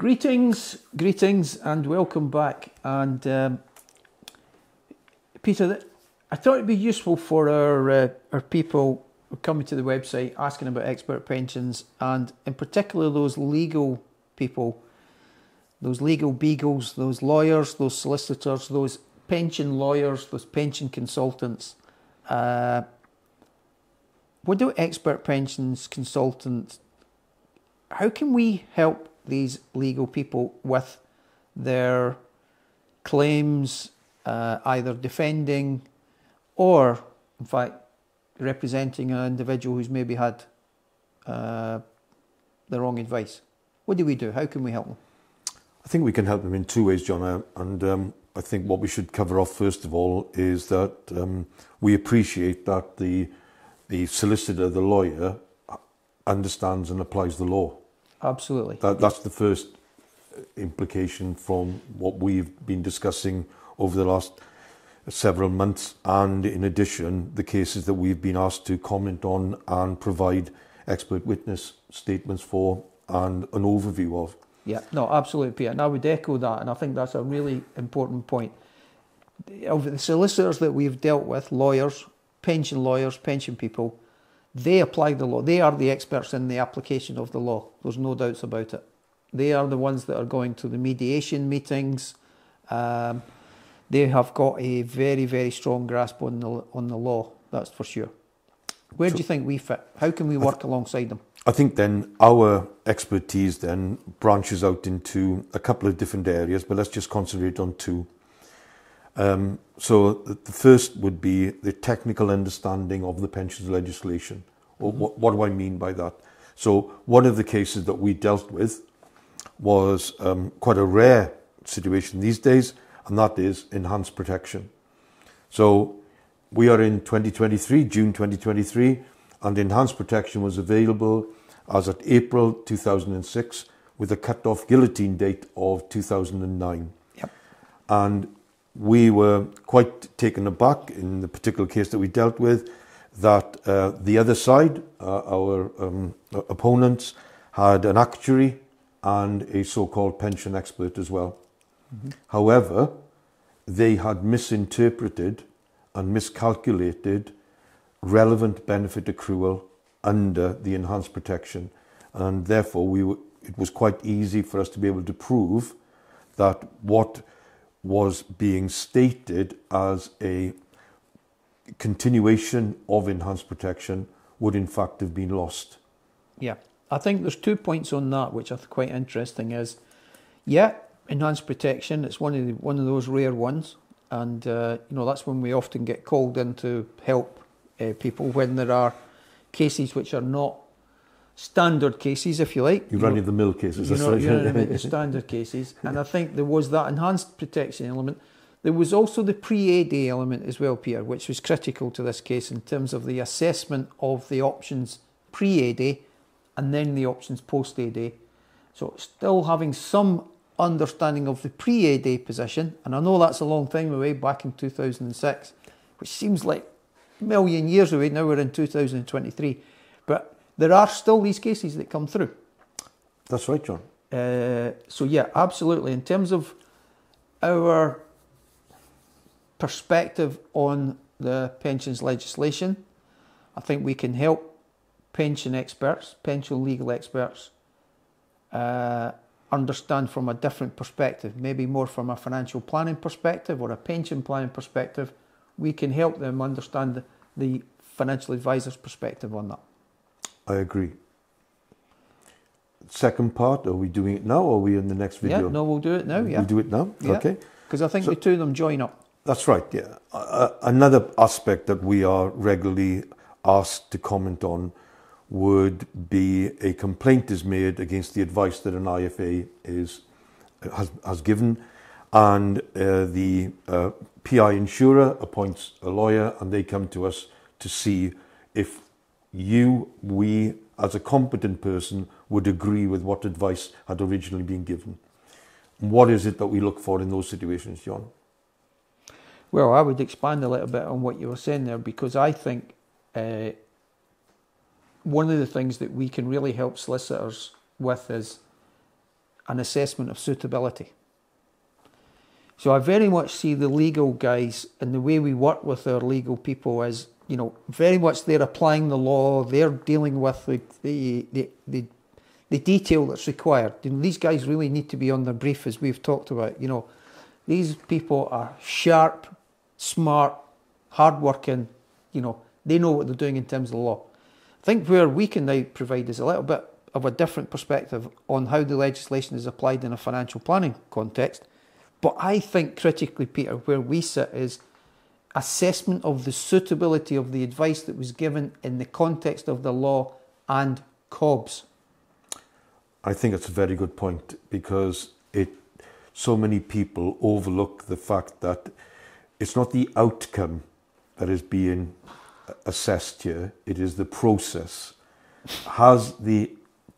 Greetings, greetings, and welcome back. And um, Peter, I thought it'd be useful for our uh, our people coming to the website asking about expert pensions, and in particular those legal people, those legal beagles, those lawyers, those solicitors, those pension lawyers, those pension consultants. Uh, what do expert pensions consultants? How can we help these legal people with their claims, uh, either defending or, in fact, representing an individual who's maybe had uh, the wrong advice. What do we do? How can we help them? I think we can help them in two ways, John. Uh, and um, I think what we should cover off first of all is that um, we appreciate that the the solicitor, the lawyer, understands and applies the law. Absolutely. That, that's the first implication from what we've been discussing over the last several months, and in addition, the cases that we've been asked to comment on and provide expert witness statements for and an overview of. Yeah, no, absolutely, Peter. And I would echo that, and I think that's a really important point. Of the solicitors that we've dealt with, lawyers, pension lawyers, pension people, they apply the law. They are the experts in the application of the law. There's no doubts about it. They are the ones that are going to the mediation meetings. Um, they have got a very, very strong grasp on the on the law. That's for sure. Where so, do you think we fit? How can we work th- alongside them? I think then our expertise then branches out into a couple of different areas, but let's just concentrate on two. Um, so the first would be the technical understanding of the pensions legislation. mm-hmm. what, what, do I mean by that? So one of the cases that we dealt with was um, quite a rare situation these days, and that is enhanced protection. So we are in 2023, June 2023, and enhanced protection was available as at April 2006 with a cut-off guillotine date of 2009. Yep. And we were quite taken aback in the particular case that we dealt with that uh, the other side, uh, our um, opponents, had an actuary and a so-called pension expert as well. Mm-hmm. However, they had misinterpreted and miscalculated relevant benefit accrual under the enhanced protection, and therefore we w- it was quite easy for us to be able to prove that what was being stated as a continuation of enhanced protection would in fact have been lost. Yeah, I think there's two points on that which are quite interesting. Is yeah, enhanced protection. It's one of the, one of those rare ones, and uh, you know that's when we often get called in to help uh, people when there are cases which are not standard cases, if you like. You're you running know, the mill cases, you know, right. the standard cases. And I think there was that enhanced protection element. There was also the pre-A element as well, Peter, which was critical to this case in terms of the assessment of the options pre-A and then the options post-A So still having some understanding of the pre-A position, and I know that's a long time away, back in 2006, which seems like a million years away, now we're in 2023. But there are still these cases that come through. That's right, John. Uh, so yeah, absolutely. In terms of our perspective on the pensions legislation, I think we can help pension experts, pension legal experts, uh, understand from a different perspective, maybe more from a financial planning perspective or a pension planning perspective. We can help them understand the financial advisor's perspective on that. I agree. Second part, are we doing it now or are we in the next video? Yeah, no, we'll do it now, yeah. We'll do it now? Yeah. Okay. Because I think so, the two of them join up. That's right, yeah. Uh, another aspect that we are regularly asked to comment on would be a complaint is made against the advice that an IFA is has, has given and uh, the uh, PI insurer appoints a lawyer and they come to us to see if you, we, as a competent person, would agree with what advice had originally been given. What is it that we look for in those situations, John? Well, I would expand a little bit on what you were saying there because I think uh, one of the things that we can really help solicitors with is an assessment of suitability. So I very much see the legal guys and the way we work with our legal people as, you know, very much they're applying the law, they're dealing with the, the, the, the, the detail that's required. You know, these guys really need to be on their brief, as we've talked about. You know, these people are sharp, smart, hardworking, you know, they know what they're doing in terms of the law. I think where we can now provide is a little bit of a different perspective on how the legislation is applied in a financial planning context but I think critically, Peter, where we sit is assessment of the suitability of the advice that was given in the context of the law and COBS. I think it's a very good point because it so many people overlook the fact that it's not the outcome that is being assessed here, it is the process. Has the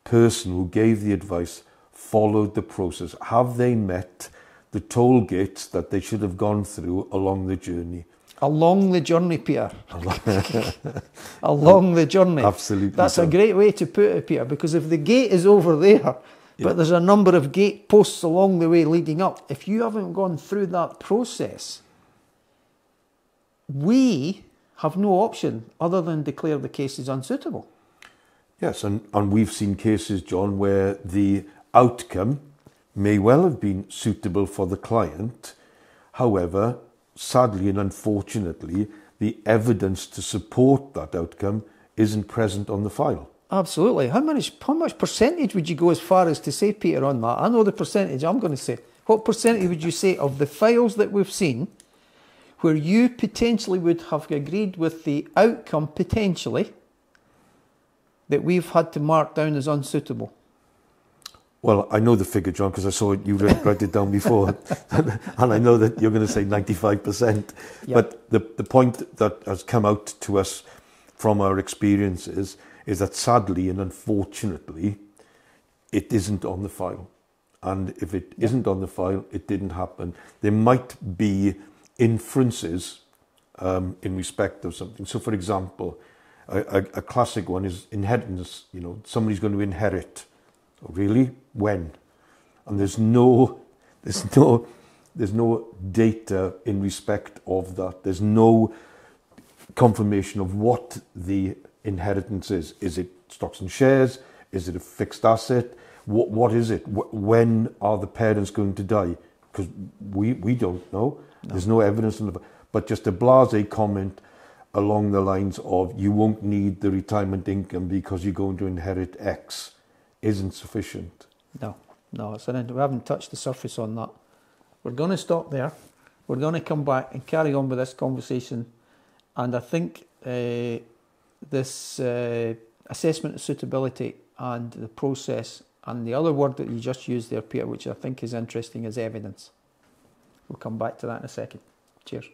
person who gave the advice followed the process? Have they met the toll gates that they should have gone through along the journey. Along the journey, Peter. along the journey. Absolutely. That's so. a great way to put it, Peter, because if the gate is over there, yeah. but there's a number of gate posts along the way leading up, if you haven't gone through that process, we have no option other than declare the case is unsuitable. Yes, and, and we've seen cases, John, where the outcome may well have been suitable for the client. However, sadly and unfortunately, the evidence to support that outcome isn't present on the file. Absolutely. How much, how much percentage would you go as far as to say, Peter, on that? I know the percentage I'm going to say. What percentage would you say of the files that we've seen where you potentially would have agreed with the outcome, potentially, that we've had to mark down as unsuitable? Well, I know the figure, John, because I saw it, you wrote it down before. and I know that you're going to say 95%. Yep. But the, the point that has come out to us from our experiences is that sadly and unfortunately, it isn't on the file. And if it yep. not on the file, it didn't happen. There might be inferences um, in respect of something. So, for example, a, a, a classic one is inheritance. You know, somebody's going to inherit Really? When? And there's no, there's no, there's no data in respect of that. There's no confirmation of what the inheritance is. Is it stocks and shares? Is it a fixed asset? What, what is it? When are the parents going to die? Because we, we don't know. No. There's no evidence. The, but just a blase comment along the lines of you won't need the retirement income because you're going to inherit X isn't sufficient. No, no, it's an, we haven't touched the surface on that. We're going to stop there. We're going to come back and carry on with this conversation. And I think uh, this uh, assessment of suitability and the process and the other word that you just used there, Peter, which I think is interesting, is evidence. We'll come back to that in a second. Cheers.